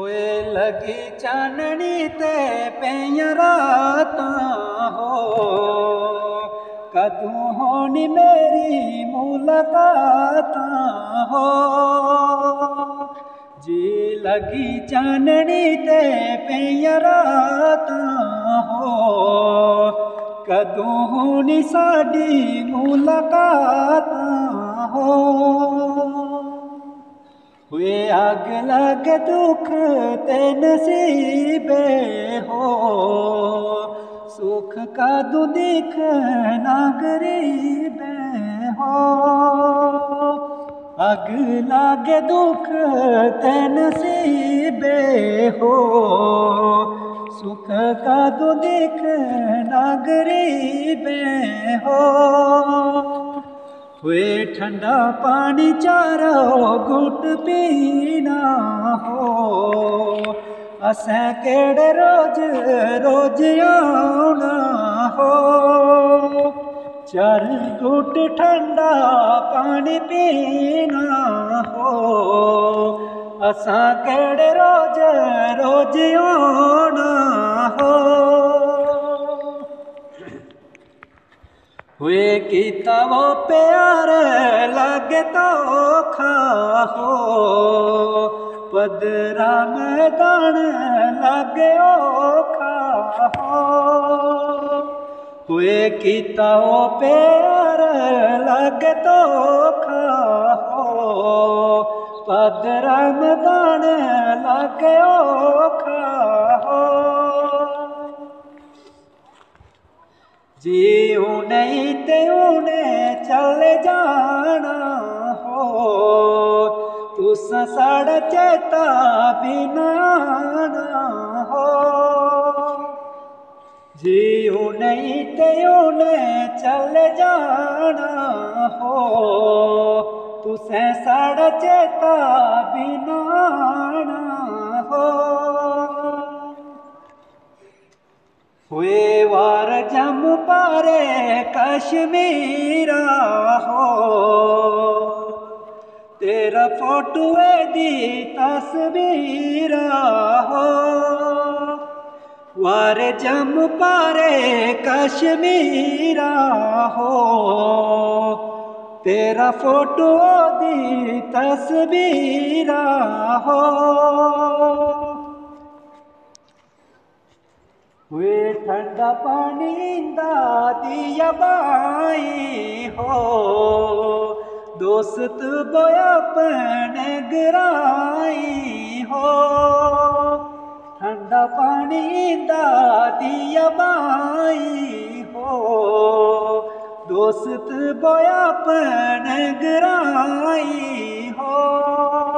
होए लगी चाननी ते पैया राता हो कदू होनी मेरी मुलाकात हो जी लगी चाननी ते पैया राता हो कदू होनी साड़ी मुलाकात हो हुए आग लग दुख ते नसीबे हो। सुख का दु दिख हो। आग लग दुख ते नसीबे हो। सुख का दु दिख ना गरीबे हो। ਹੋਏ ਠੰਡਾ ਪਾਣੀ ਚਾਰੋ ਗੁੱਟ ਪੀਣਾ ਹੋ। ਅਸਾਂ ਕਿਹੜੇ ਰੋਜ਼ ਰੋਜ਼ ਆਉਣਾ ਹੋ। ਚਾਰ ਗੁੱਟ ਠੰਡਾ ਪਾਣੀ ਪੀਣਾ ਹੋ। ਅਸਾਂ ਕਿਹੜੇ ਰੋਜ਼ ਰੋਜ਼ ਆਉਣਾ ਹੋ। ਹੋਏ ਕੀਤਾ ਵੋ ਪਿਆਰ, ਲਾਗੇ ਤੋਖਾ ਹੋ। ਪਦਰਾ ਮੈਦਾਨ, ਲਾਗੇ ਔਖਾ ਹੋ। ਹੋਏ ਕੀਤਾ ਵੋ ਪਿਆਰ, ਲਾਗੇ ਤੋਖਾ ਹੋ। ਪਦਰਾ ਮੈਦਾਨ, ਲਾਗੇ ਔਖਾ ਹੋ। जी नहीं ते उन्हें चले जाना हो। तू साड़ चेता बिनाना हो। जी नहीं ते उन्हें चले जाना हो। तू साड़ चेता बिनाना वार जम पारे कश्मीरा हो। तेरा फ़ोटो दी तस्वीरा हो। वार जम पारे कश्मीरा हो। तेरा फ़ोटो दी तस्वीरा हो। हुए ठंडा पानी दिया बाई हो दोस्त बोया पने गराई हो ठंडा पानी दिया बाई हो दोस्त बोया पने गराई हो